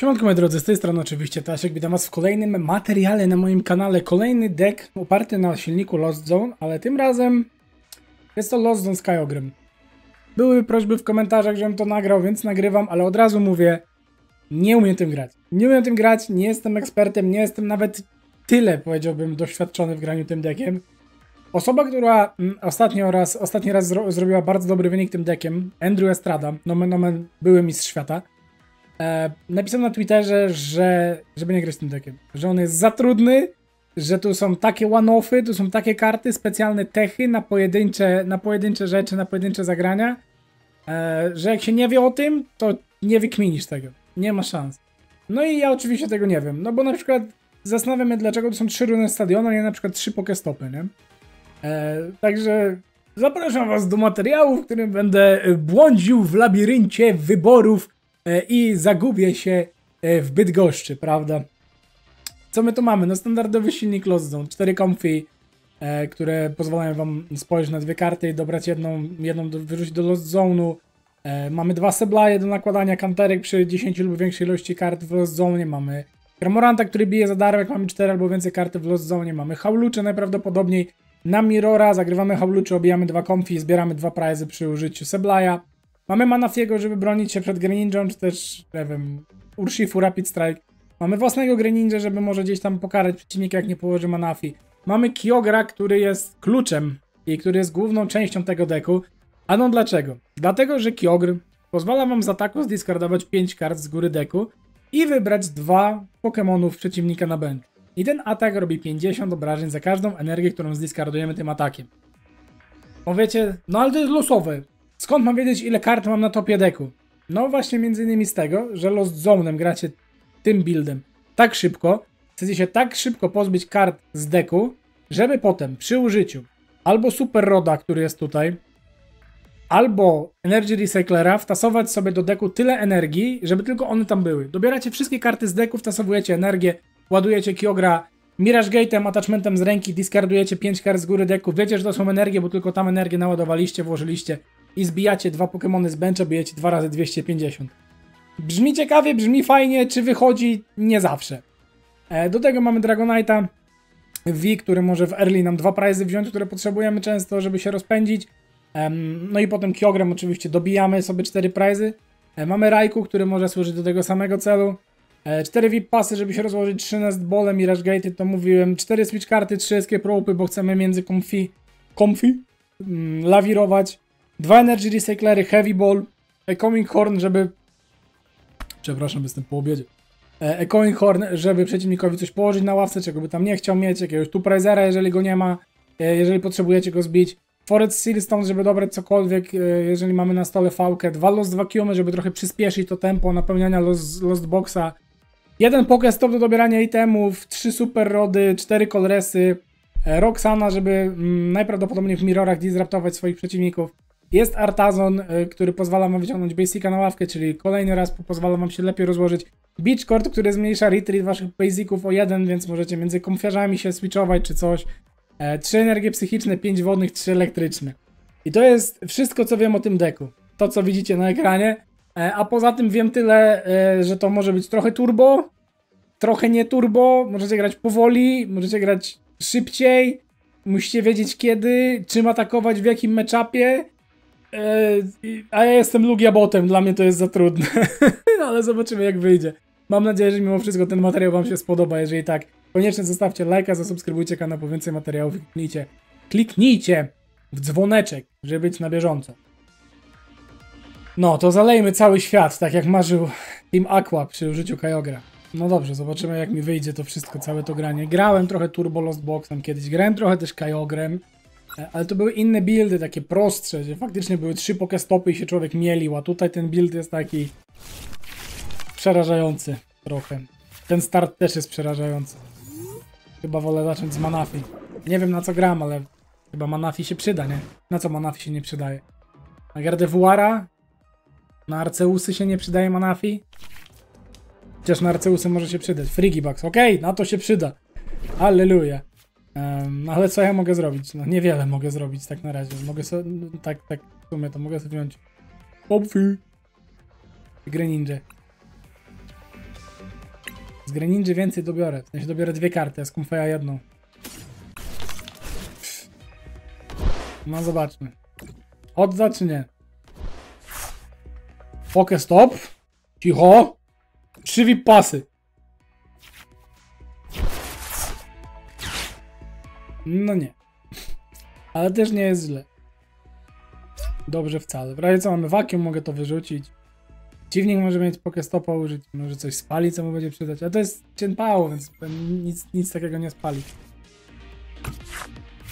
Siemanko moi drodzy, z tej strony oczywiście Tasiek, witam was w kolejnym materiale na moim kanale. Kolejny deck oparty na silniku Lost Zone, ale tym razem jest to Lost Zone Skyogrem. Były prośby w komentarzach, żebym to nagrał, więc nagrywam, ale od razu mówię, nie umiem tym grać. Nie umiem tym grać, nie jestem ekspertem, nie jestem nawet tyle, powiedziałbym, doświadczony w graniu tym deckiem. Osoba, która mm, ostatnio raz, ostatni raz zro zrobiła bardzo dobry wynik tym deckiem, Andrew Estrada, nomen omen były mistrz świata, e, napisał na Twitterze, że żeby nie grać tym deckiem, że on jest za trudny, że tu są takie one-offy, tu są takie karty, specjalne techy na pojedyncze, na pojedyncze rzeczy, na pojedyncze zagrania, e, że jak się nie wie o tym, to nie wykminisz tego. Nie ma szans. No i ja oczywiście tego nie wiem, no bo na przykład zastanawiam się, dlaczego to są trzy runy stadionu, a nie na przykład trzy pokestopy, nie? E, także zapraszam Was do materiału, w którym będę błądził w labiryncie wyborów i zagubię się e, w Bydgoszczy, prawda? Co my tu mamy? No standardowy silnik Lost Zone, 4 comfy, e, które pozwalają Wam spojrzeć na dwie karty i dobrać jedną, jedną do, wyrzucić do Lost Zone'u. E, mamy dwa seblaje do nakładania kanterek przy 10 lub większej ilości kart w Lost Zone. Mamy Gramoranta, który bije za darmo, jak mamy 4 albo więcej karty w Lost Zone. Mamy Haulucze najprawdopodobniej na Mirora, zagrywamy Haulucze, obijamy dwa komfi i zbieramy dwa prizy przy użyciu Seblaja. Mamy Manafiego, żeby bronić się przed Greninją, czy też, nie wiem, Urshifu Rapid Strike. Mamy własnego Greninja, żeby może gdzieś tam pokarać przeciwnika, jak nie położy Manafi. Mamy Kyogra, który jest kluczem i który jest główną częścią tego deku. A no dlaczego? Dlatego, że Kyogr pozwala wam z ataku zdiskardować 5 kart z góry deku i wybrać dwa Pokémonów przeciwnika na bench. I ten atak robi 50 obrażeń za każdą energię, którą zdiskardujemy tym atakiem. Powiecie, no ale to jest losowe. Skąd mam wiedzieć, ile kart mam na topie deku? No właśnie między innymi z tego, że Lost Zone'em gracie tym buildem tak szybko, chcecie się tak szybko pozbyć kart z deku, żeby potem przy użyciu albo Super Roda, który jest tutaj, albo Energy Recyclera wtasować sobie do deku tyle energii, żeby tylko one tam były. Dobieracie wszystkie karty z deku, wtasowujecie energię, ładujecie Kyogra Mirage Gate'em, attachmentem z ręki, discardujecie 5 kart z góry deku, wiecie, że to są energie, bo tylko tam energię naładowaliście, włożyliście i zbijacie dwa Pokémony z bencha, bijecie 2 razy 250. Brzmi ciekawie, brzmi fajnie, czy wychodzi? Nie zawsze. E, do tego mamy Dragonite'a V, który może w early nam dwa prizy wziąć, które potrzebujemy często, żeby się rozpędzić. No i potem Kyogrem oczywiście dobijamy sobie 4 prizy. E, mamy Raiku, który może służyć do tego samego celu. 4 VIP pasy, żeby się rozłożyć 3 Nest Ballem i Rush to mówiłem. 4 Switch karty, 3 Escape Rope, bo chcemy między comfy, comfy mm, lawirować. 2 Energy Recyclery, Heavy Ball, Echoing Horn, żeby... Przepraszam, jestem po obiedzie. Echoing Horn, żeby przeciwnikowi coś położyć na ławce, czego by tam nie chciał mieć, jakiegoś tu Prizera, jeżeli go nie ma, e, jeżeli potrzebujecie go zbić. Forest Sealstone, żeby dobrać cokolwiek, e, jeżeli mamy na stole fałkę. Dwa Lost Vacuumy, żeby trochę przyspieszyć to tempo napełniania Lost, Lost Boxa. Jeden Pokestop do dobierania itemów, trzy Super Rody, cztery Colresy, e, Roxana, żeby mm, najprawdopodobniej w mirrorach disruptować swoich przeciwników. Jest Artazon, y, który pozwala wam wyciągnąć Basica na ławkę, czyli kolejny raz pozwala wam się lepiej rozłożyć. Beachcourt, który zmniejsza retreat waszych basiców o jeden, więc możecie między konfiarzami się switchować czy coś. E, trzy energie psychiczne, pięć wodnych, trzy elektryczne. I to jest wszystko, co wiem o tym deku. To, co widzicie na ekranie. E, a poza tym wiem tyle, e, że to może być trochę turbo, trochę nie turbo. Możecie grać powoli, możecie grać szybciej. Musicie wiedzieć kiedy, czym atakować, w jakim meczapie. A ja jestem Lugia botem, dla mnie to jest za trudne. Ale zobaczymy jak wyjdzie. Mam nadzieję, że mimo wszystko ten materiał wam się spodoba. Jeżeli tak, koniecznie zostawcie lajka, zasubskrybujcie kanał po więcej materiałów i kliknijcie, kliknijcie w dzwoneczek, żeby być na bieżąco. No, to zalejmy cały świat, tak jak marzył Team Aqua przy użyciu Kajogra. No dobrze, zobaczymy jak mi wyjdzie to wszystko, całe to granie. Grałem trochę Turbo Lost Boxem kiedyś, grałem trochę też Kajogrem, ale to były inne buildy, takie prostsze, gdzie faktycznie były trzy pokestopy i się człowiek mielił, a tutaj ten build jest taki przerażający trochę. Ten start też jest przerażający. Chyba wolę zacząć z Manafi. Nie wiem na co gram, ale chyba Manafi się przyda, nie? Na co Manafi się nie przydaje? Na Gardevuara? Na Arceusy się nie przydaje Manafi? Chociaż na Arceusy może się przydać. Frigibucks, okej, okay, na to się przyda. Alleluja. Um, ale co ja mogę zrobić? No niewiele mogę zrobić tak na razie. Mogę sobie, tak, tak w sumie to mogę sobie wziąć Popfi Greninja. Z Greninja więcej dobiorę. W sensie dobiorę dwie karty, a z Kumfeja jedną. No zobaczmy. Odda czy nie? Pokestop. Cicho. Trzy pasy. No nie. Ale też nie jest źle. Dobrze wcale. W razie co mamy wakium, mogę to wyrzucić. Dziwnik może mieć Pokestopa użyć, może coś spali, co mu będzie przydać. A to jest Cienpao, więc nic, nic takiego nie spali.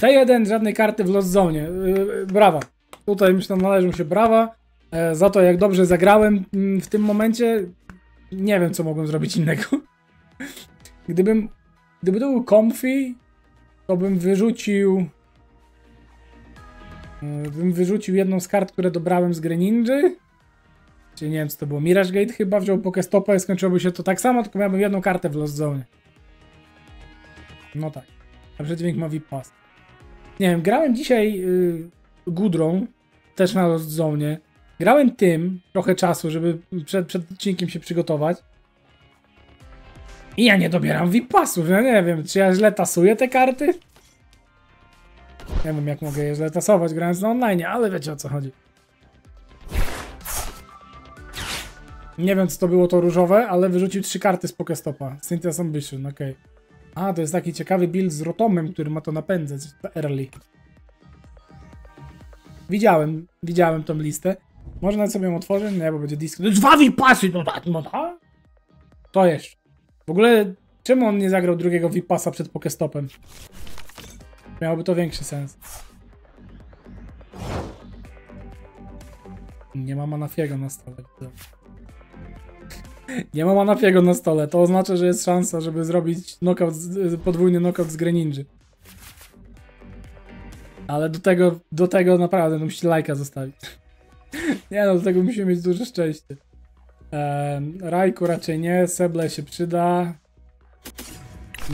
T1, żadnej karty w Lost Zone. Yy, brawa. Tutaj myślę, należą się brawa. E, za to, jak dobrze zagrałem mm, w tym momencie. Nie wiem, co mogłem zrobić innego. Gdybym, gdyby to był Comfy, to bym wyrzucił... Yy, bym wyrzucił jedną z kart, które dobrałem z Greninja. Czyli nie wiem, co to było. Mirage Gate chyba wziął i skończyłoby się to tak samo, tylko miałbym jedną kartę w Lost Zone. No tak. A przeciwnik ma VIP Pass. Nie wiem, grałem dzisiaj yy, Gudrą, też na Lost Zone. Grałem tym trochę czasu, żeby przed, przed odcinkiem się przygotować. I ja nie dobieram VIP Passów. Ja nie wiem, czy ja źle tasuję te karty? Nie wiem, jak mogę je źle tasować grając na online, ale wiecie o co chodzi. Nie wiem, co to było to różowe, ale wyrzucił trzy karty z Pokestopa. Cynthia's Ambition, okej. Okay. A, to jest taki ciekawy build z Rotomem, który ma to napędzać. Early. Widziałem, widziałem tą listę. Może nawet sobie ją otworzyć? Nie, bo będzie disk. Dwa VIPasy! No tak, no tak. To jeszcze. W ogóle, czemu on nie zagrał drugiego VIPasa przed Pokestopem? Miałoby to większy sens. Nie ma Manafiego na stole. Nie ma Manafiego na stole. To oznacza, że jest szansa, żeby zrobić knockout, podwójny knockout z Greninja. Ale do tego, do tego naprawdę no musicie lajka zostawić. nie no, do tego musimy mieć duże szczęście. Rajku raczej nie, Seble się przyda.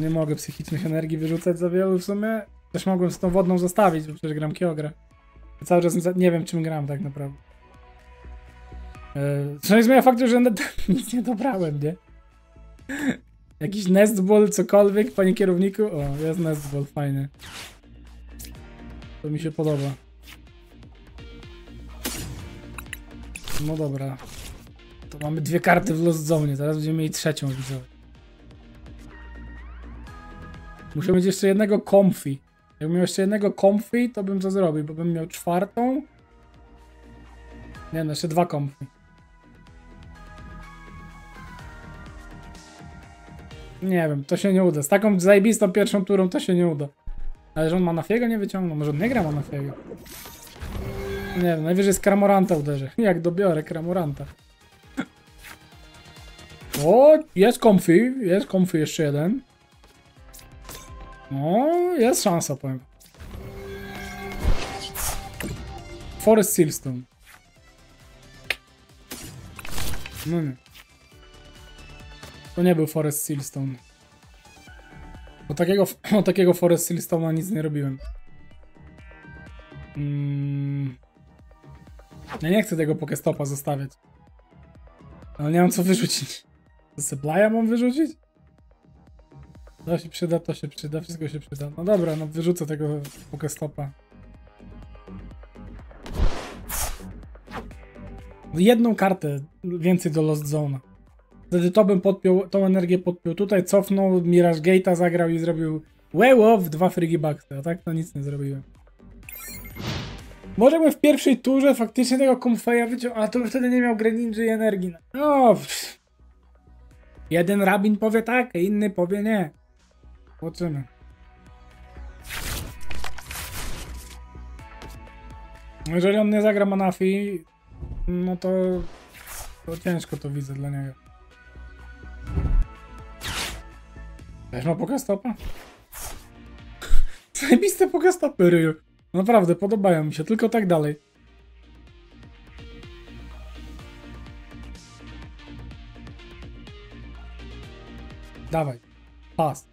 Nie mogę psychicznych energii wyrzucać za wielu w sumie. Też mogłem z tą wodną zostawić, bo przecież gram Kyogrę. Cały czas nie wiem czym gram tak naprawdę. Co nie zmienia faktu, że nic nie dobrałem, nie? Jakiś nestball, cokolwiek, panie kierowniku? O, jest nestball, fajnie. To mi się podoba. No dobra. To mamy dwie karty w Lost Zone, teraz będziemy mieli trzecią, widzę. Muszę mieć jeszcze jednego comfy. Jakbym miał jeszcze jednego comfy, to bym to zrobił, bo bym miał czwartą. Nie no, jeszcze dwa comfy. Nie wiem, to się nie uda. Z taką zajebistą pierwszą turą to się nie uda. Ale że on ma na fiego nie wyciągnął. Może on nie gra na fiego. Nie wiem, najwyżej z Kramoranta uderzę. Jak dobiorę Kramoranta. O, jest comfy. Jest comfy jeszcze jeden. No, jest szansa, powiem. Forest Sealstone. No nie. To nie był Forest Sealstone. Bo takiego, o takiego Forest Sealstone'a nic nie robiłem. Mm. Ja nie chcę tego Pokestopa zostawiać. Ale nie mam co wyrzucić. Supply'a mam wyrzucić? To się przyda, to się przyda, wszystko się przyda. No dobra, no wyrzucę tego Pokestopa. Jedną kartę więcej do Lost Zone. Wtedy to bym podpiął, tą energię podpiął tutaj, cofnął, Mirage Gate'a zagrał i zrobił w dwa Frigi Bucksy, a tak to nic nie zrobiłem. Może bym w pierwszej turze faktycznie tego Comfeya wyciął, ale to wtedy nie miał Greninja i energii. No, pff. Jeden rabin powie tak, inny powie nie. Zobaczymy. Jeżeli on nie zagra Manafi, no to, to ciężko to widzę dla niego. Też ma Pokestopa? Zajebiste Pokestopy, Ryu. Naprawdę, podobają mi się, tylko tak dalej. Dawaj. Pas.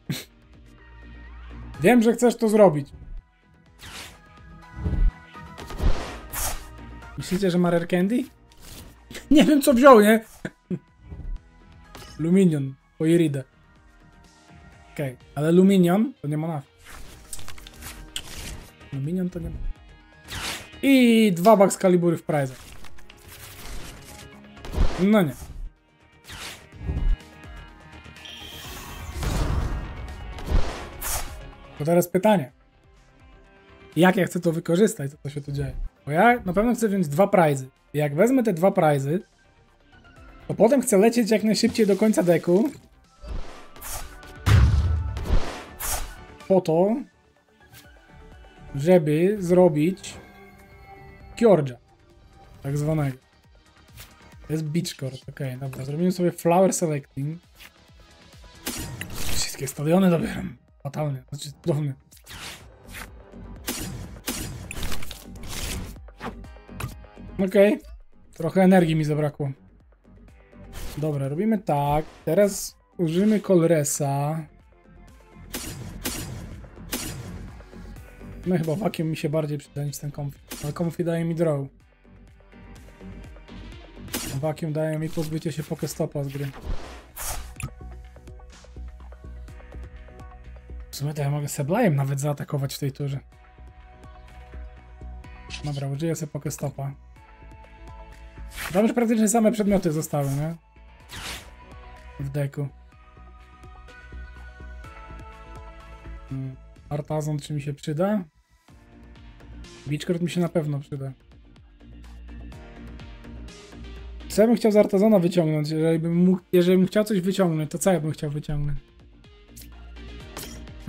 Wiem, że chcesz to zrobić. Myślicie, że ma Rare Candy? Nie wiem, co wziął, nie? Luminion, Poirida. Okej, ale Luminion to nie ma na. Luminion to nie ma. I dwa Bugs Kalibury w prize. No nie. To teraz pytanie. Jak ja chcę to wykorzystać, co się tu dzieje? Bo ja na pewno chcę wziąć dwa prizy. Jak wezmę te dwa prizy, to potem chcę lecieć jak najszybciej do końca deku. Po to, żeby zrobić Kjordża, tak zwanego. To jest Beachcourt, okej, dobra. Zrobimy sobie Flower Selecting. Wszystkie stadiony dobieram. Fatalny, znaczy cudowny. Okej. Trochę energii mi zabrakło. Dobra, robimy tak. Teraz użyjmy Colresa. No chyba vacuum mi się bardziej przyda niż ten comfy. Ale comfy daje mi draw. Vacuum daje mi pozbycie się Pokestopa z gry. Sumie to ja mogę Sublime nawet zaatakować w tej turze. Dobra, użyję sobie Pokestopa. Już praktycznie same przedmioty zostały, nie? W deku. Hmm. Artazon czy mi się przyda? Beachcourt mi się na pewno przyda. Co ja bym chciał z Artazona wyciągnąć? Jeżeli bym, mógł, jeżeli bym chciał coś wyciągnąć, to co ja bym chciał wyciągnąć?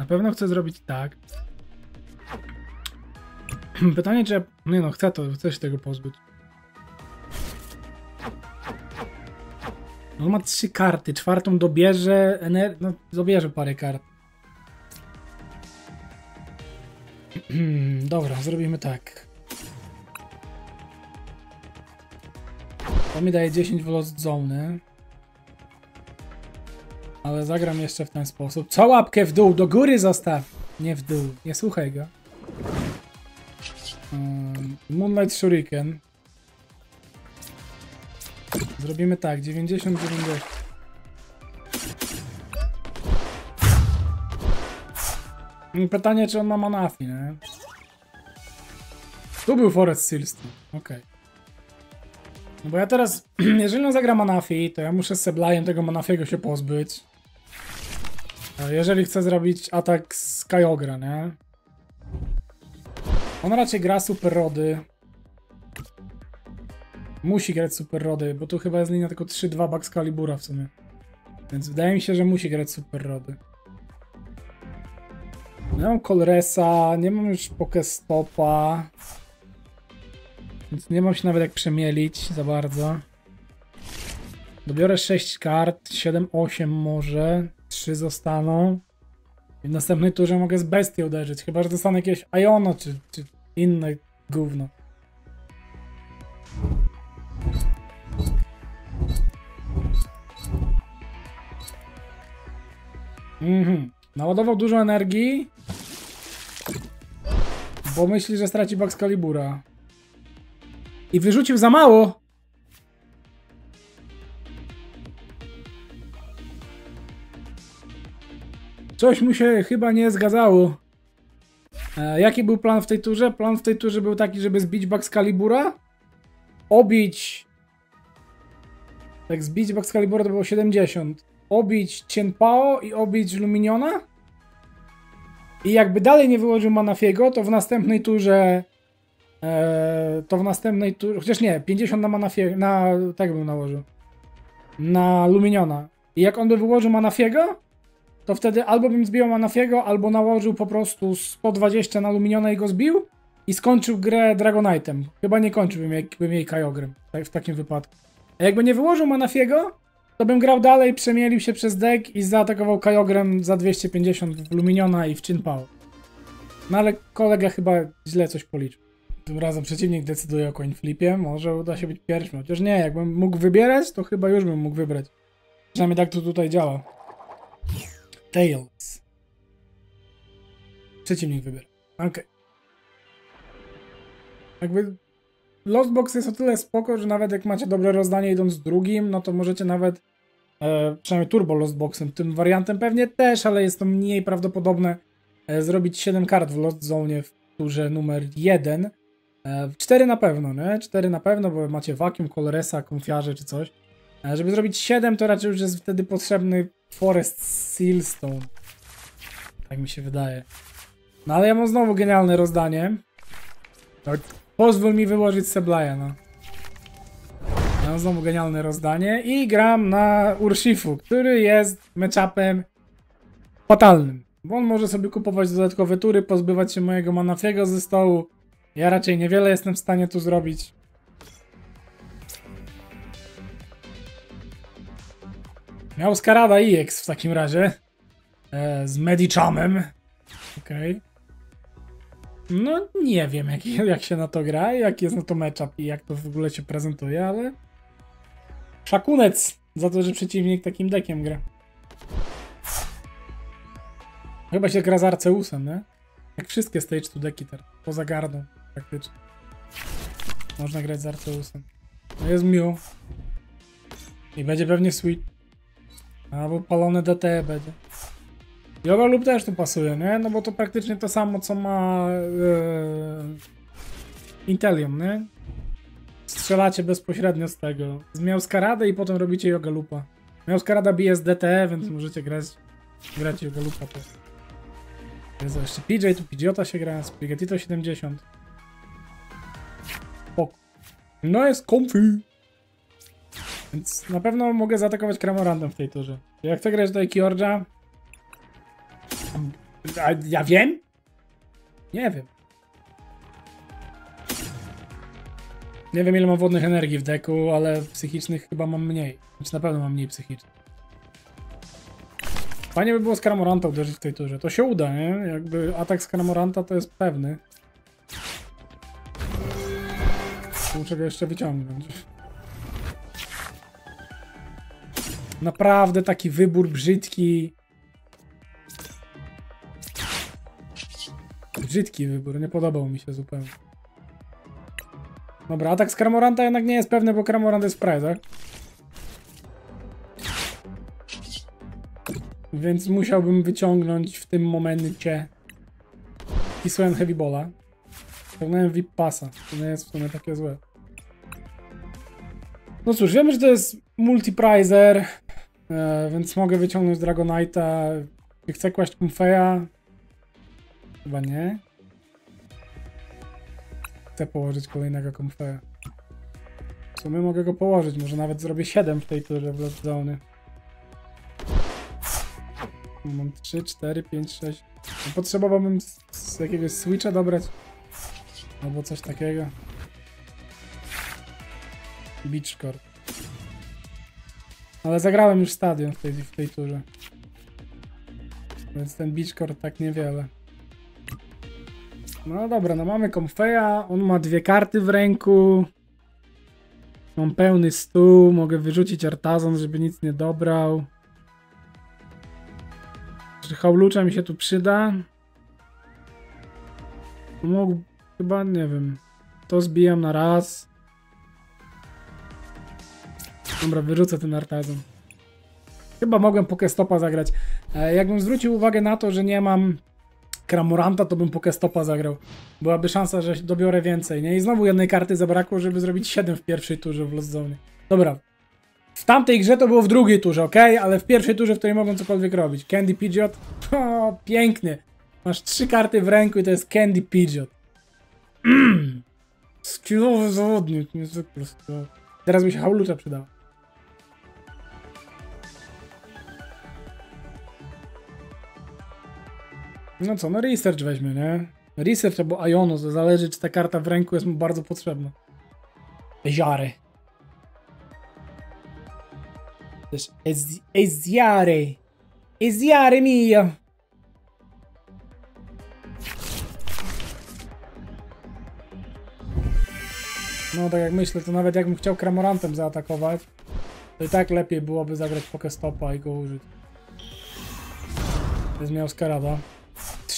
Na pewno chcę zrobić tak. Pytanie, czy. Nie no, chcę to, chcę się tego pozbyć. No ma trzy karty, czwartą dobierze, ener... no dobierze parę kart. Dobra, zrobimy tak. To mi daje 10 w Lost Zone. Ale zagram jeszcze w ten sposób. Co łapkę w dół? Do góry zostaw! Nie w dół. Nie słuchaj go. Um, Moonlight Shuriken. Zrobimy tak, 90, 90. I Pytanie, czy on ma Manafi, nie? Tu był Forest Sealstone, okej. No bo ja teraz, jeżeli on zagra Manafi, to ja muszę z Seblajem tego Manafiego się pozbyć. Jeżeli chcę zrobić atak z Kyogra, nie? On raczej gra Super Rody. Musi grać Super Rody, bo tu chyba jest linia tylko 3-2 Bugs Calibura w sumie. Więc wydaje mi się, że musi grać Super Rody. Nie mam Colresa, nie mam już Pokestopa. Więc nie mam się nawet jak przemielić za bardzo. Dobiorę 6 kart, 7-8 może. 3 zostaną. I w następnej turze mogę z bestii uderzyć. Chyba, że dostanę jakieś Iono czy, czy inne gówno. Mhm. Naładował dużo energii. Bo myśli, że straci Bugs Calibura. I wyrzucił za mało. Coś mu się chyba nie zgadzało. E, jaki był plan w tej turze? Plan w tej turze był taki, żeby zbić Bugs Calibura, obić... Tak, zbić Bugs Calibura to było 70. Obić Cienpao i obić Luminiona. I jakby dalej nie wyłożył Manafiego, to w następnej turze... E, to w następnej turze... Chociaż nie, 50 na Manafiego... Na... Tak bym nałożył. Na Luminiona. I jak on by wyłożył Manafiego, to wtedy albo bym zbił Manafiego, albo nałożył po prostu 120 na Luminiona i go zbił i skończył grę Dragonite'em. Chyba nie kończyłbym jakbym jej Kyogrem w takim wypadku. A jakby nie wyłożył Manafiego, to bym grał dalej, przemielił się przez deck i zaatakował Kyogrem za 250 w Luminiona i w Chinpao. No ale kolega chyba źle coś policzył. Tym razem przeciwnik decyduje o coin flipie, może uda się być pierwszym. Chociaż nie, jakbym mógł wybierać, to chyba już bym mógł wybrać. Przynajmniej tak to tutaj działa. Tails. Przeciwnik wybiera. Okej. Jakby Lost Box jest o tyle spoko, że nawet jak macie dobre rozdanie idąc drugim, no to możecie nawet e, przynajmniej Turbo Lost Boxem. Tym wariantem pewnie też, ale jest to mniej prawdopodobne e, zrobić 7 kart w Lost Zone w turze numer 1. E, 4 na pewno, nie? 4 na pewno, bo macie Vacuum, Coloresa, Konfiarze czy coś. E, żeby zrobić 7 to raczej już jest wtedy potrzebny Forest Sealstone. Tak mi się wydaje. No ale ja mam znowu genialne rozdanie. Tak. Pozwól mi wyłożyć Seblaja, no. Ja mam znowu genialne rozdanie i gram na Urshifu, który jest matchupem fatalnym. Bo on może sobie kupować dodatkowe tury, pozbywać się mojego Manafiego ze stołu. Ja raczej niewiele jestem w stanie tu zrobić. Miał Skarada EX w takim razie. E, z Medichamem. Okej. Okay. No nie wiem jak, jak się na to gra, jak jest na to matchup i jak to w ogóle się prezentuje, ale... Szakunec za to, że przeciwnik takim dekiem gra. Chyba się gra z Arceusem, nie? Jak wszystkie Stage 2 deki teraz, poza gardą praktycznie. Można grać z Arceusem. No jest Mew. I będzie pewnie Sweet. Albo palone DT będzie. Yoga lub też tu pasuje, nie? No bo to praktycznie to samo, co ma yy, Intelium, nie? Strzelacie bezpośrednio z tego. Z Miałskaradę i potem robicie Yoga Lupa. Miałskarada bije z DTE, więc możecie grać, grać Yoga Lupa też. Jest jeszcze PJ, tu Pidgeota się gra, Spaghetti 70. O. No jest comfy. Więc na pewno mogę zaatakować Cramorandem w tej turze. Jak chcę grać do Kiorja, a ja wiem? Nie wiem. Nie wiem ile mam wodnych energii w deku, ale psychicznych chyba mam mniej. Znaczy na pewno mam mniej psychicznych. Fajnie by było z Karamoranta uderzyć w tej turze. To się uda, nie? Jakby atak z Karamoranta to jest pewny. Muszę go jeszcze wyciągnąć. Naprawdę taki wybór brzydki. Brzydki wybór, nie podobał mi się zupełnie. Dobra, atak z Kramoranta jednak nie jest pewny, bo Kramorant jest w prezach. Więc musiałbym wyciągnąć w tym momencie Kisłem Heavy Balla. Ciągnąłem VIP Passa, to nie jest w sumie takie złe. No cóż, wiemy, że to jest multiprizer, e, więc mogę wyciągnąć Dragonite'a. Chcę kłaść Kumfeja, Chyba nie. Chcę położyć kolejnego komfeja. W sumie mogę go położyć, może nawet zrobię 7 w tej turze w Zone. Mam 3, 4, 5, 6. No, potrzebowałbym z, z jakiegoś switcha dobrać. Albo coś takiego. Beach Court. Ale zagrałem już stadion w tej, w tej turze. Więc ten Beach Court tak niewiele. No dobra, no mamy Comfeya, on ma dwie karty w ręku. Mam pełny stół, mogę wyrzucić Artazon, żeby nic nie dobrał. Czy Haulucza mi się tu przyda? Mógł, chyba, nie wiem. To zbijam na raz. Dobra, wyrzucę ten Artazon. Chyba mogłem Pokestopa zagrać. E, jakbym zwrócił uwagę na to, że nie mam Kramoranta, to bym Pokestopa zagrał. Byłaby szansa, że dobiorę więcej, nie? I znowu jednej karty zabrakło, żeby zrobić 7 w pierwszej turze w Lost Zone. Dobra. W tamtej grze to było w drugiej turze, ok? Ale w pierwszej turze, w której mogą cokolwiek robić. Candy Pidgeot? O, pięknie. Masz trzy karty w ręku i to jest Candy Pidgeot. Skillowy zawodnik, niezwykle. Teraz mi się Haulucza przydała. No co, no research weźmie, nie? Research albo Iono, to zależy czy ta karta w ręku jest mu bardzo potrzebna. Ziary. Też Eziare. Eziare mio. No tak jak myślę, to nawet jakbym chciał Kramorantem zaatakować, to i tak lepiej byłoby zagrać Pokestopa i go użyć. Jest miał Skarada.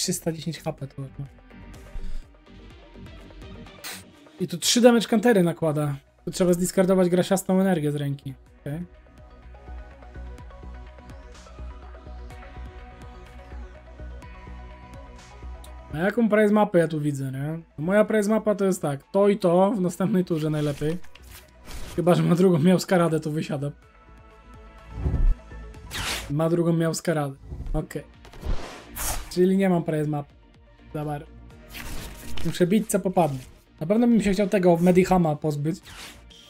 310 HP to ma. I tu 3 damage kantery nakłada. Tu trzeba zdiskardować grasiastą energię z ręki. Okay. A jaką prize mapę ja tu widzę, nie? No moja prize mapa to jest tak, to i to w następnej turze najlepiej. Chyba, że ma drugą miał skaradę, to wysiada. Ma drugą miał skaradę. Okej. Okay. Czyli nie mam prize map. Za bardzo. Muszę bić co popadnie. Na pewno bym się chciał tego Medihama pozbyć.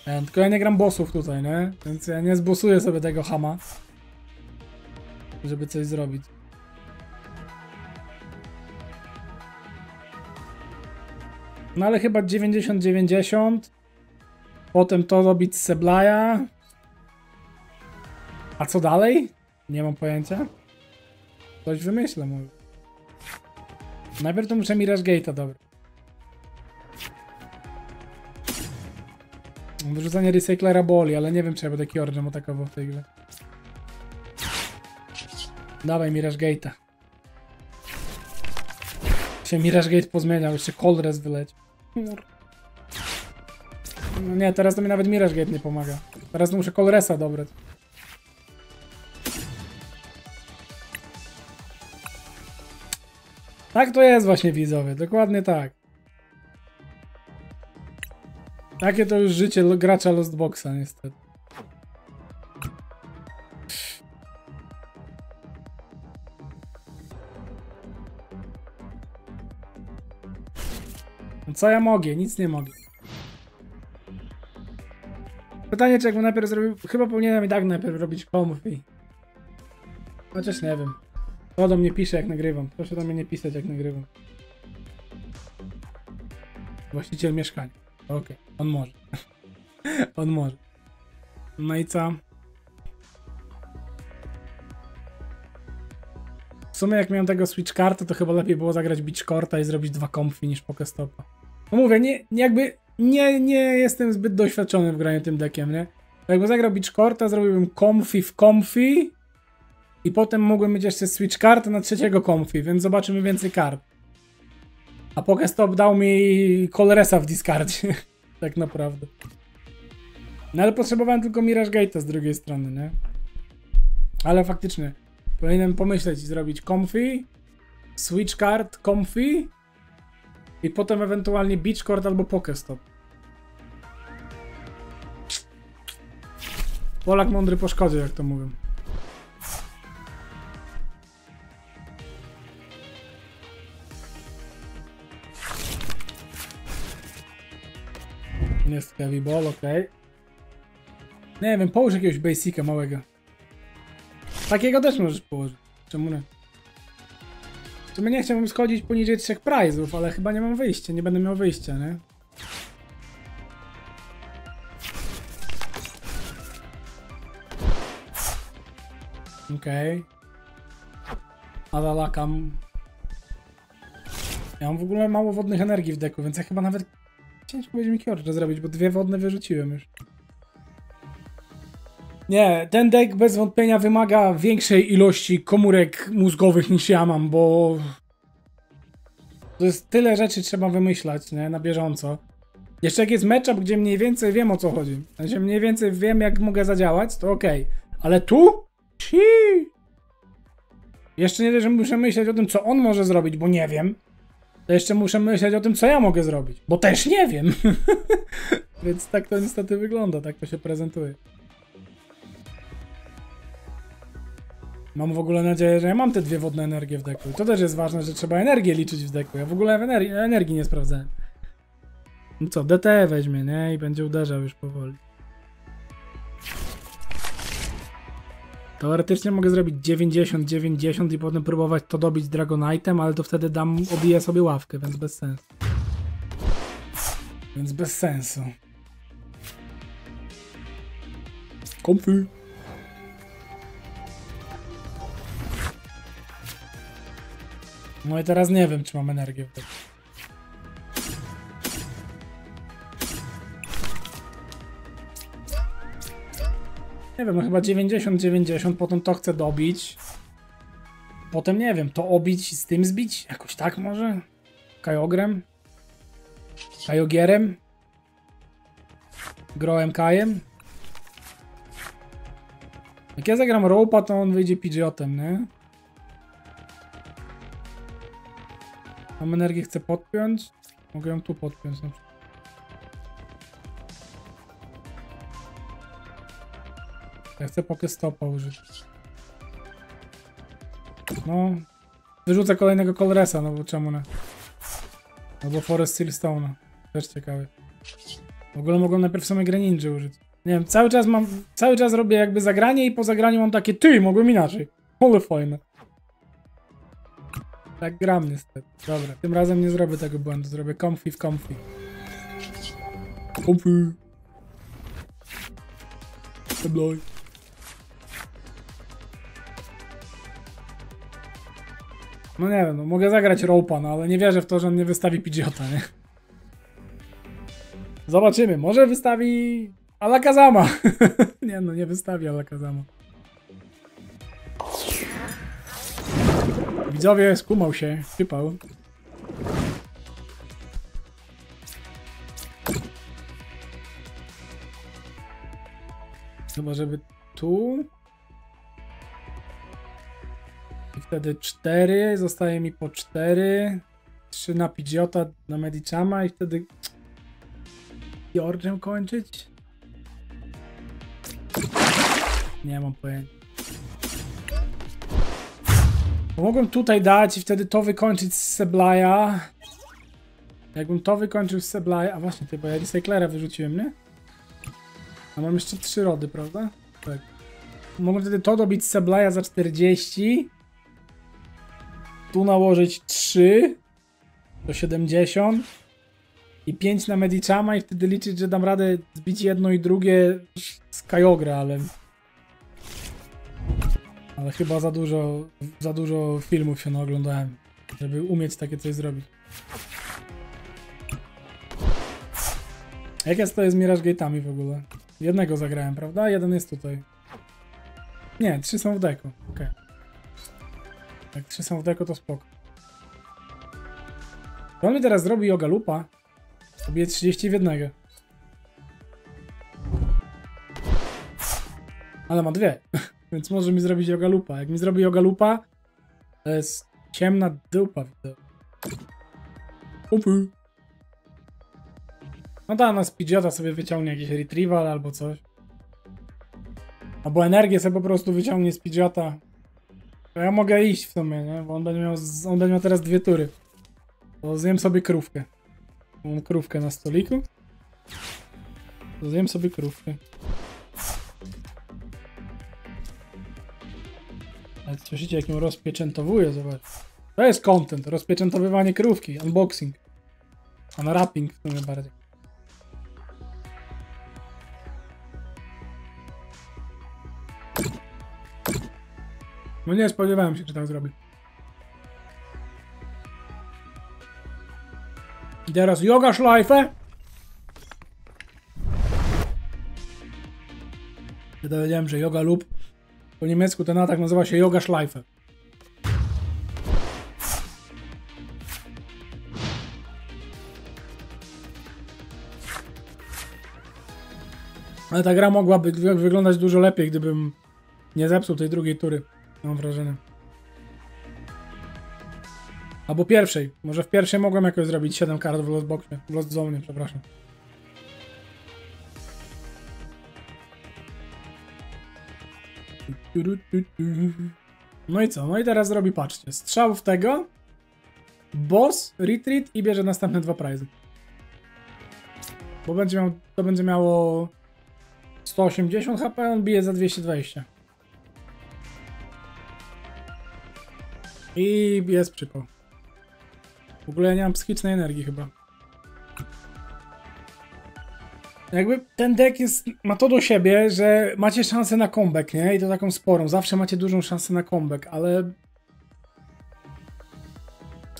E, Tylko ja nie gram bossów tutaj, nie? Więc ja nie zbosuję sobie tego hama. Żeby coś zrobić. No ale chyba 90-90. Potem to robić z Seblaja. A co dalej? Nie mam pojęcia. Coś wymyślę może. Najpierw to muszę Mirage Gate'a, dobra. Wyrzucanie recyklera boli, ale nie wiem czy ja będę Kiorem atakował w tej grze. Dawaj Mirage Gate'a. Się Mirage Gate pozmieniał, jeszcze Colres wyleci. No nie, teraz to mi nawet Mirage Gate nie pomaga. Teraz to muszę Colresa dobrać. Tak to jest właśnie widzowie, dokładnie tak. Takie to już życie gracza Lost Boxa niestety. No co ja mogę? Nic nie mogę. Pytanie, czy jakbym najpierw zrobił... Chyba powinienem i tak najpierw robić comfy. Chociaż nie wiem. To do mnie pisze jak nagrywam. Proszę do mnie nie pisać jak nagrywam. Właściciel mieszkania. Okej, on może. on może. No i co? W sumie jak miałem tego switch kartę, to chyba lepiej było zagrać beach courta i zrobić dwa comfy niż pokestopa. No mówię, nie, jakby nie, nie jestem zbyt doświadczony w graniu tym deckiem, nie? Jakby zagrał beach courta, zrobiłbym comfy w comfy i potem mogłem mieć jeszcze switch kart na trzeciego comfy, więc zobaczymy więcej kart. A Pokestop dał mi Colresa w discardzie. tak naprawdę. No ale potrzebowałem tylko Mirage Gate'a z drugiej strony, nie? Ale faktycznie. Powinienem pomyśleć i zrobić comfy, switch card, comfy i potem ewentualnie beach court albo Pokestop. Polak mądry po szkodzie, jak to mówią. Jest heavy ball, ok. Nie wiem, połóż jakiegoś basica małego. Takiego też możesz położyć. Czemu nie? Sumie nie chciałbym schodzić poniżej trzech prizów, ale chyba nie mam wyjścia, nie będę miał wyjścia, nie? Okej. Okay. Adalakam. Ja mam w ogóle mało wodnych energii w deku, więc ja chyba nawet ciężko będzie mi Kiorcze zrobić, bo dwie wodne wyrzuciłem już. Nie, ten deck bez wątpienia wymaga większej ilości komórek mózgowych niż ja mam, bo to jest tyle rzeczy trzeba wymyślać, nie, na bieżąco. Jeszcze jak jest matchup, gdzie mniej więcej wiem o co chodzi, w mniej więcej wiem jak mogę zadziałać, to okej. Okay. Ale tu? Ci. Jeszcze nie dość, że muszę myśleć o tym, co on może zrobić, bo nie wiem. To jeszcze muszę myśleć o tym, co ja mogę zrobić, bo też nie wiem. Więc tak to niestety wygląda, tak to się prezentuje. Mam w ogóle nadzieję, że ja mam te dwie wodne energie w deku. To też jest ważne, że trzeba energię liczyć w deku. Ja w ogóle energii, energii nie sprawdzałem. No co, DT weźmie, nie? I będzie uderzał już powoli. Teoretycznie mogę zrobić 90, 90 i potem próbować to dobić Dragonite'em, ale to wtedy dam, obiję sobie ławkę, więc bez sensu. Więc bez sensu. Komfy. No i teraz nie wiem, czy mam energię w tym. Nie wiem, no chyba 90-90, potem to chcę dobić. Potem nie wiem, to obić i z tym zbić? Jakoś tak może? Kajogrem? Kajogierem? Groem Kajem? Jak ja zagram Ropa, to on wyjdzie PJ-otem, nie? Mam energię, chcę podpiąć. Mogę ją tu podpiąć na przykład. Ja chcę Pokestopa użyć. No. Wyrzucę kolejnego Colresa, no bo czemu nie? Albo Forest Steelstone'a. Też ciekawy. W ogóle mogą najpierw same Greninja użyć. Nie wiem, cały czas mam, cały czas robię jakby zagranie i po zagraniu mam takie ty, mogłem inaczej. Ale fajne. Tak gram niestety. Dobra, tym razem nie zrobię tego błędu, zrobię comfy w comfy. Comfy. Deploy. No nie wiem, no mogę zagrać Ropa, no ale nie wierzę w to, że on nie wystawi Pidgeota, nie? Zobaczymy, może wystawi Alakazama. nie no, nie wystawi Alakazama. Widzowie, skumał się, sypał. Chyba, żeby tu. Wtedy 4, zostaje mi po 4. 3 na Pidgeota, na Medichama i wtedy George'em kończyć? Nie mam pojęcia. Mogłem tutaj dać i wtedy to wykończyć z Seblaja. Jakbym to wykończył z Seblaja... A właśnie, ty, bo ja Recyclera wyrzuciłem, nie? A mam jeszcze trzy rody, prawda? Tak. Mogłem wtedy to dobić z Seblaja za 40. Tu nałożyć 3. Do 70. I 5 na Medichama i wtedy liczyć, że dam radę zbić jedno i drugie z Kyogre, ale... Ale chyba za dużo, za dużo filmów się naoglądałem, żeby umieć takie coś zrobić. Jak jest to jest Mirage Gate'ami w ogóle? Jednego zagrałem, prawda? Jeden jest tutaj. Nie, trzy są w deku. Okej. Jak trzy są w deku, to spoko. To on mi teraz zrobi yoga lupa. Sobie 30 w jednego. Ale ma dwie. Więc może mi zrobić yoga lupa. Jak mi zrobi yoga lupa, to jest ciemna dupa. Upy. No da, na Speediota sobie wyciągnie jakiś retrieval albo coś. Albo energię sobie po prostu wyciągnie Speediota. To ja mogę iść w sumie, nie? Bo on będzie miał, on będzie miał teraz dwie tury. To zjem sobie krówkę. Mam krówkę na stoliku. To zjem sobie krówkę. Ale słyszycie jak ją rozpieczętowuję, zobacz. To jest content, rozpieczętowywanie krówki, unboxing. Unwrapping w sumie bardziej. No nie spodziewałem się, że tak zrobi. I teraz yoga szlajfę. Ja dowiedziałem, że yoga lub po niemiecku ten atak nazywa się yoga szlajfę. Ale ta gra mogłaby wy- wyglądać dużo lepiej, gdybym nie zepsuł tej drugiej tury. Mam wrażenie. Albo pierwszej. Może w pierwszej mogłem jakoś zrobić 7 kart w Lost Boxie. W Lost Zone, przepraszam. No i co? No i teraz zrobi, patrzcie, strzał w tego, boss, retreat i bierze następne dwa prizy. Bo będzie miał, to będzie miało 180 HP, on bije za 220. I jest przypał. W ogóle ja nie mam psychicznej energii chyba. Jakby ten deck jest, ma to do siebie, że macie szansę na comeback, nie? I to taką sporą. Zawsze macie dużą szansę na comeback, ale...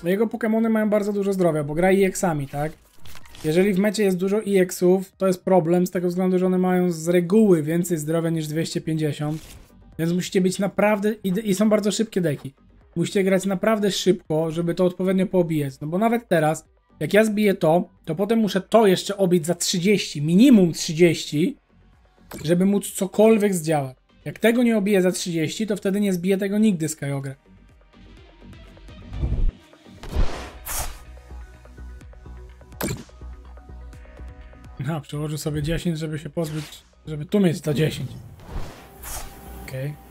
Jego Pokémony mają bardzo dużo zdrowia, bo gra EX-ami, tak? Jeżeli w mecie jest dużo EX-ów, to jest problem z tego względu, że one mają z reguły więcej zdrowia niż 250. Więc musicie być naprawdę... I, i są bardzo szybkie deki musicie grać naprawdę szybko, żeby to odpowiednio poobijać. No bo nawet teraz, jak ja zbiję to, to potem muszę to jeszcze obić za 30, minimum 30, żeby móc cokolwiek zdziałać. Jak tego nie obiję za 30, to wtedy nie zbiję tego nigdy z Kyogre. No, przełożę sobie 10, żeby się pozbyć, żeby tu mieć 110. Okej. Okay.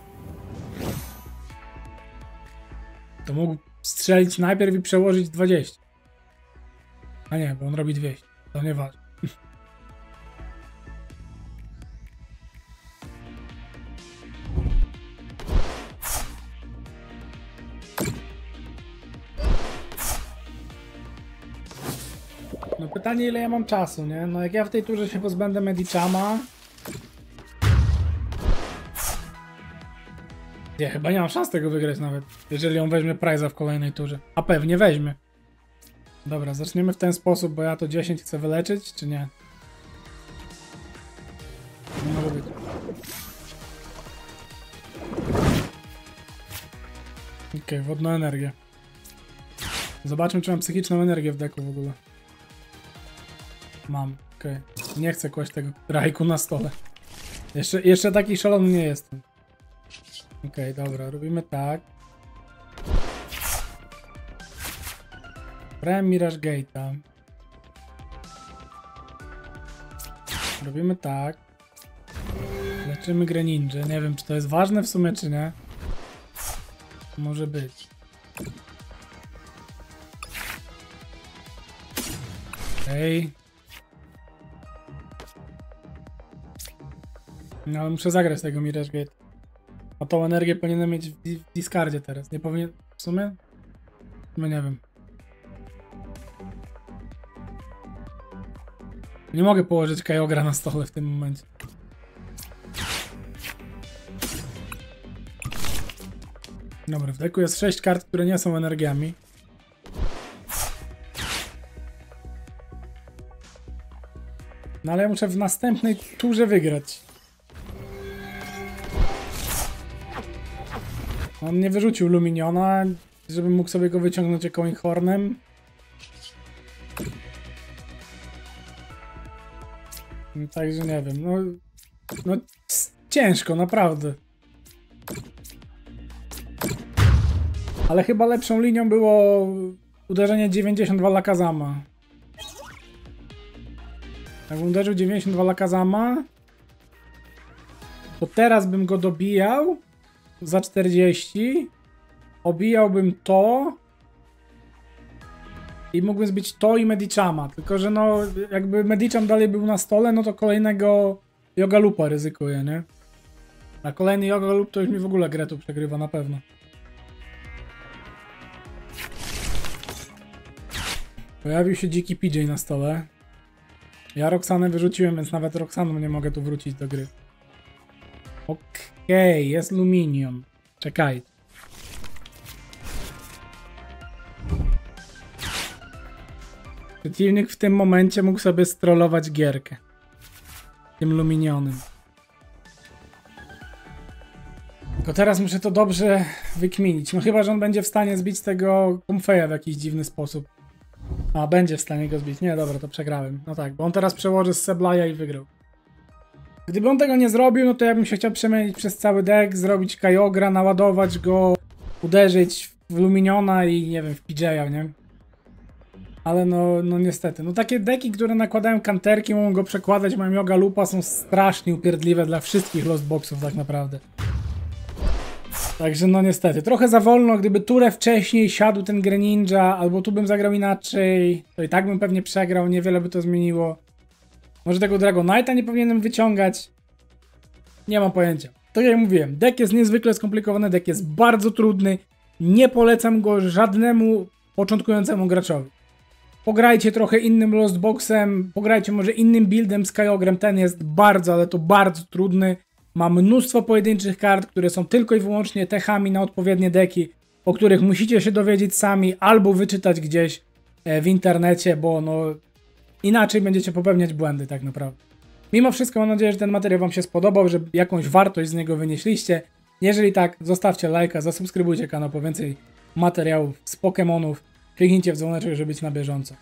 To mógł strzelić najpierw i przełożyć 20. A nie, bo on robi 200. To nieważne. No pytanie ile ja mam czasu, nie? No jak ja w tej turze się pozbędę Medichama... Ja chyba nie mam szans tego wygrać nawet, jeżeli on weźmie Prize'a w kolejnej turze. A pewnie weźmie. Dobra, zaczniemy w ten sposób, bo ja to 10 chcę wyleczyć, czy nie? Nie może być. Okej, wodną energię. Zobaczmy, czy mam psychiczną energię w deku w ogóle. Mam, okej. Nie chcę kłaść tego rajku na stole. Jeszcze, jeszcze taki szalony nie jestem. Okej, dobra, robimy tak. Brałem Mirage Gate'a. Robimy tak. Leczymy Greninja. Nie wiem, czy to jest ważne w sumie, czy nie. Może być. Okej. No ale muszę zagrać tego Mirage Gate. A tą energię powinienem mieć w, w discardzie teraz. Nie powinien... W sumie? No nie wiem. Nie mogę położyć Kajogra na stole w tym momencie. Dobra, w deku jest 6 kart, które nie są energiami. No ale ja muszę w następnej turze wygrać. On nie wyrzucił Luminiona, żebym mógł sobie go wyciągnąć jakąś hornem. No, Także nie wiem, no, no ciężko, naprawdę. Ale chyba lepszą linią było uderzenie 92 Lakazama. Jakbym uderzył 92 Lakazama, to teraz bym go dobijał za 40, obijałbym to i mógłbym zbić to i Medichama, tylko że no jakby Medicham dalej był na stole, no to kolejnego Yoga Loopa ryzykuję, nie? A kolejny Yoga Loop to już mi w ogóle grę tu przegrywa na pewno. Pojawił się dziki PJ na stole. Ja Roxanę wyrzuciłem, więc nawet Roxaną nie mogę tu wrócić do gry. Okej, jest Luminium. Czekaj. Przeciwnik w tym momencie mógł sobie strollować gierkę. Tym Luminionym. Tylko teraz muszę to dobrze wykminić. No chyba, że on będzie w stanie zbić tego Kumfeja w jakiś dziwny sposób. A, będzie w stanie go zbić. Nie, dobra, to przegrałem. No tak, bo on teraz przełoży z Seblaja i wygrał. Gdyby on tego nie zrobił, no to ja bym się chciał przemienić przez cały deck, zrobić Kajogra, naładować go, uderzyć w Luminiona i nie wiem, w PJ'a, nie? Ale no, no niestety. No takie deki, które nakładają kanterki, mogą go przekładać, mają Yoga Lupa, są strasznie upierdliwe dla wszystkich Lost Boxów tak naprawdę. Także no niestety, trochę za wolno, gdyby turę wcześniej siadł ten Greninja, albo tu bym zagrał inaczej, to i tak bym pewnie przegrał, niewiele by to zmieniło. Może tego Dragonite'a nie powinienem wyciągać? Nie mam pojęcia. Tak jak mówiłem, deck jest niezwykle skomplikowany, deck jest bardzo trudny, nie polecam go żadnemu początkującemu graczowi. Pograjcie trochę innym Lost Boxem, pograjcie może innym buildem z Kyogrem, ten jest bardzo, ale to bardzo trudny. Ma mnóstwo pojedynczych kart, które są tylko i wyłącznie techami na odpowiednie deki, o których musicie się dowiedzieć sami albo wyczytać gdzieś e, w internecie, bo no inaczej będziecie popełniać błędy tak naprawdę. Mimo wszystko mam nadzieję, że ten materiał Wam się spodobał, że jakąś wartość z niego wynieśliście. Jeżeli tak, zostawcie lajka, zasubskrybujcie kanał po więcej materiałów z Pokémonów. Kliknijcie w dzwoneczek, żeby być na bieżąco.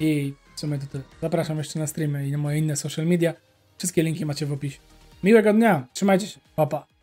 I w sumie to tyle. Zapraszam jeszcze na streamy i na moje inne social media. Wszystkie linki macie w opisie. Miłego dnia, trzymajcie się, pa pa.